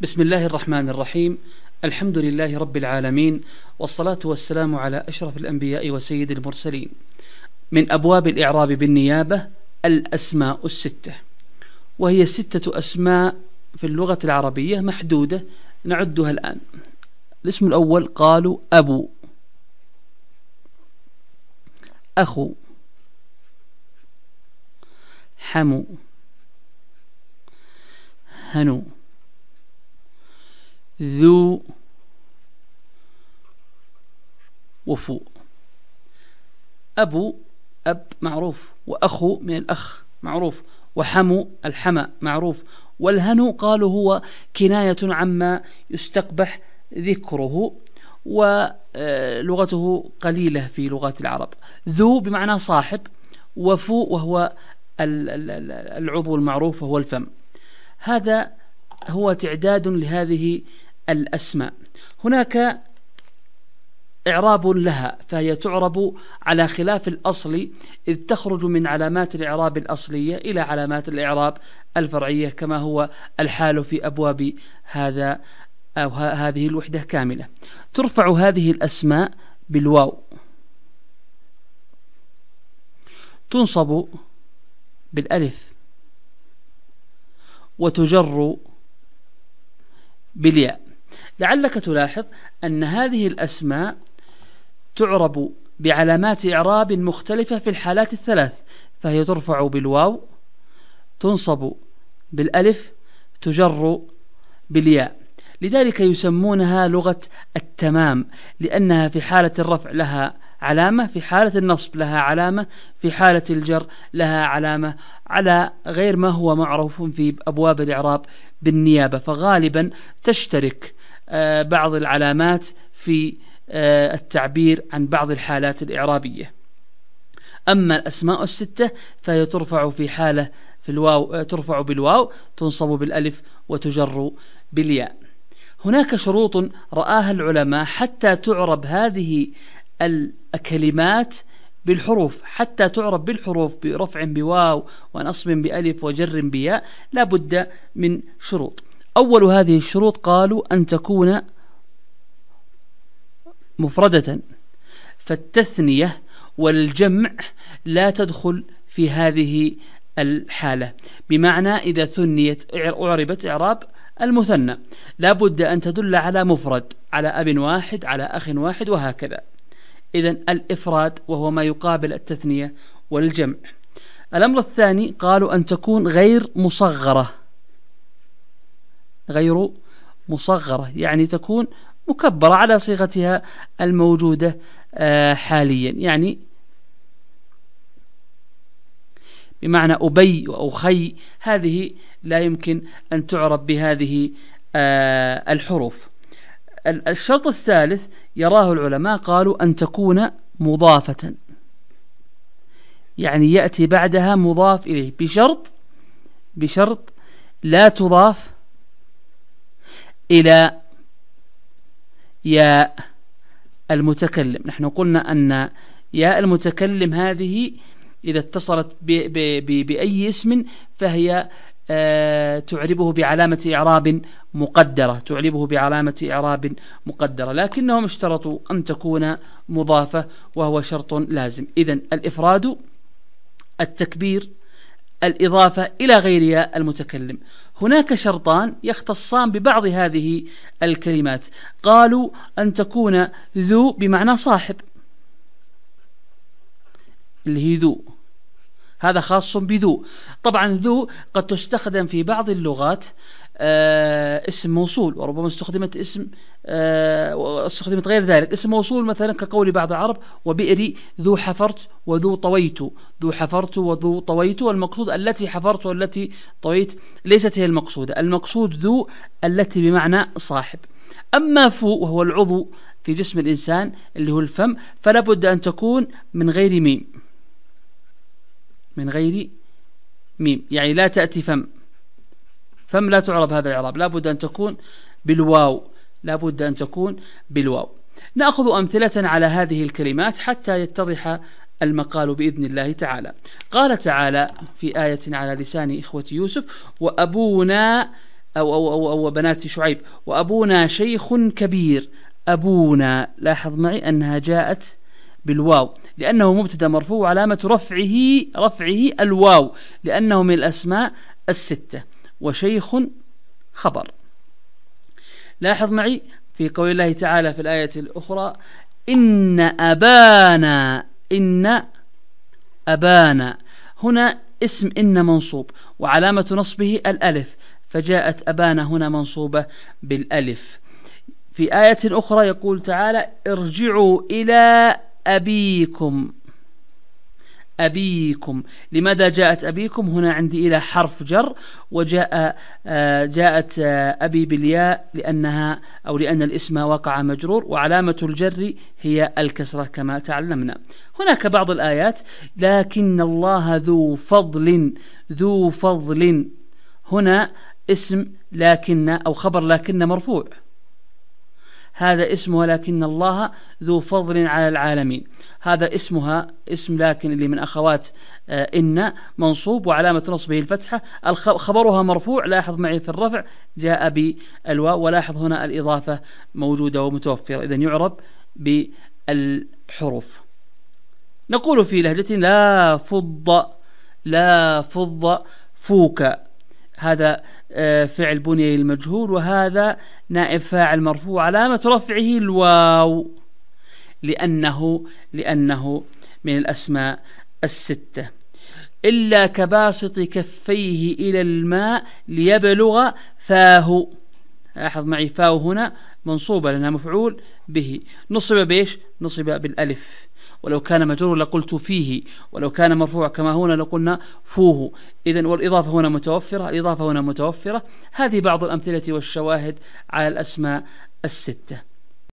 بسم الله الرحمن الرحيم. الحمد لله رب العالمين والصلاة والسلام على أشرف الأنبياء وسيد المرسلين. من أبواب الإعراب بالنيابة الأسماء الستة. وهي ستة أسماء في اللغة العربية محدودة نعدها الآن. الاسم الأول قالوا أبو. أخو. حمو. هنو. ذو وفو أبو أب معروف وأخو من الأخ معروف وحمو الحمى معروف والهنو قالوا هو كناية عما يستقبح ذكره ولغته قليلة في لغات العرب. ذو بمعنى صاحب وفو وهو العضو المعروف وهو الفم. هذا هو تعداد لهذه الأسماء. هناك إعراب لها فهي تعرب على خلاف الأصل إذ تخرج من علامات الإعراب الأصلية إلى علامات الإعراب الفرعية كما هو الحال في أبواب هذا أو هذه الوحدة كاملة. ترفع هذه الأسماء بالواو. تنصب بالألف. وتجر بالياء. لعلك تلاحظ أن هذه الأسماء تعرب بعلامات إعراب مختلفة في الحالات الثلاث فهي ترفع بالواو تنصب بالألف تجر بالياء. لذلك يسمونها لغة التمام لأنها في حالة الرفع لها علامة في حالة النصب لها علامة في حالة الجر لها علامة على غير ما هو معروف في أبواب الإعراب بالنيابة. فغالبا تشترك بعض العلامات في آه، التعبير عن بعض الحالات الإعرابية. أما الأسماء الستة فهي ترفع في حالة في الواو آه، ترفع بالواو تنصب بالألف وتجر بالياء. هناك شروط رآها العلماء حتى تعرب هذه الكلمات بالحروف حتى تعرب بالحروف برفع بواو ونصب بألف وجر بياء لا بد من شروط. أول هذه الشروط قالوا أن تكون مفردة فالتثنية والجمع لا تدخل في هذه الحالة. بمعنى إذا ثنيت أعربت إعراب المثنى لا بد أن تدل على مفرد على أب واحد على أخ واحد وهكذا. إذا الإفراد وهو ما يقابل التثنية والجمع. الأمر الثاني قالوا أن تكون غير مصغرة. غير مصغرة يعني تكون مكبرة على صيغتها الموجودة آه، حاليا. يعني بمعنى أبي أو خي هذه لا يمكن أن تعرب بهذه آه، الحروف. الشرط الثالث يراه العلماء قالوا أن تكون مضافة. يعني يأتي بعدها مضاف إليه بشرط بشرط لا تضاف إلى ياء المتكلم. نحن قلنا أن ياء المتكلم هذه إذا اتصلت بأي اسم فهي آه، تعربه بعلامة إعراب مقدرة تعربه بعلامة إعراب مقدرة لكنهم اشترطوا أن تكون مضافة وهو شرط لازم. إذا الإفراد التكبير الإضافة إلى غير المتكلم. هناك شرطان يختصان ببعض هذه الكلمات. قالوا أن تكون ذو بمعنى صاحب اللي هي ذو. هذا خاص بذو. طبعا ذو قد تستخدم في بعض اللغات آه اسم موصول وربما استخدمت اسم آه استخدمت غير ذلك. اسم موصول مثلا كقول بعض العرب وبئري ذو حفرت وذو طويت. ذو حفرت وذو طويت والمقصود التي حفرت والتي طويت ليست هي المقصودة. المقصود ذو التي بمعنى صاحب. أما فو وهو العضو في جسم الإنسان اللي هو الفم فلا بد أن تكون من غير ميم. من غير ميم. يعني لا تأتي فم. فم لا تعرب هذا الإعراب. لا بد أن تكون بالواو. لا بد أن تكون بالواو. نأخذ أمثلة على هذه الكلمات حتى يتضح المقال بإذن الله تعالى. قال تعالى في آية على لسان إخوة يوسف وأبونا أو, أو, أو, أو بنات شعيب وأبونا شيخ كبير. أبونا. لاحظ معي أنها جاءت بالواو. لأنه مبتدأ مرفوع وعلامة رفعه رفعه الواو لأنه من الأسماء الستة وشيخ خبر. لاحظ معي في قول الله تعالى في الآية الأخرى إن أبانا إن أبانا. هنا اسم إن منصوب وعلامة نصبه الألف فجاءت أبانا هنا منصوبة بالألف. في آية أخرى يقول تعالى ارجعوا إلى أبيكم. أبيكم. لماذا جاءت أبيكم؟ هنا عندي إلى حرف جر وجاء آه، جاءت آه، أبي بالياء لأنها أو لأن الاسم وقع مجرور وعلامة الجر هي الكسرة كما تعلمنا. هناك بعض الآيات لكن الله ذو فضل ذو فضل. هنا اسم لكن أو خبر لكن مرفوع. هذا اسمها لكن الله ذو فضل على العالمين. هذا اسمها اسم لكن اللي من أخوات آه، إن منصوب وعلامة نصبه الفتحة. خبرها مرفوع لاحظ معي في الرفع جاء بالواو. ولاحظ هنا الإضافة موجودة ومتوفرة. إذا يعرب بالحروف. نقول في لهجة لا فض لا فض فوك. هذا آه، فعل بني المجهول وهذا نائب فاعل مرفوع علامة رفعه الواو لأنه لأنه من الأسماء الستة. إلا كباسط كفيه إلى الماء ليبلغ فاه. لاحظ معي فاه هنا منصوبة لأنها مفعول به. نصب بإيش؟ نصب بالألف. ولو كان مجرور لقلت فيه ولو كان مرفوع كما هنا لقلنا فوه. إذا والإضافة هنا متوفرة الإضافة هنا متوفرة. هذه بعض الأمثلة والشواهد على الأسماء الستة.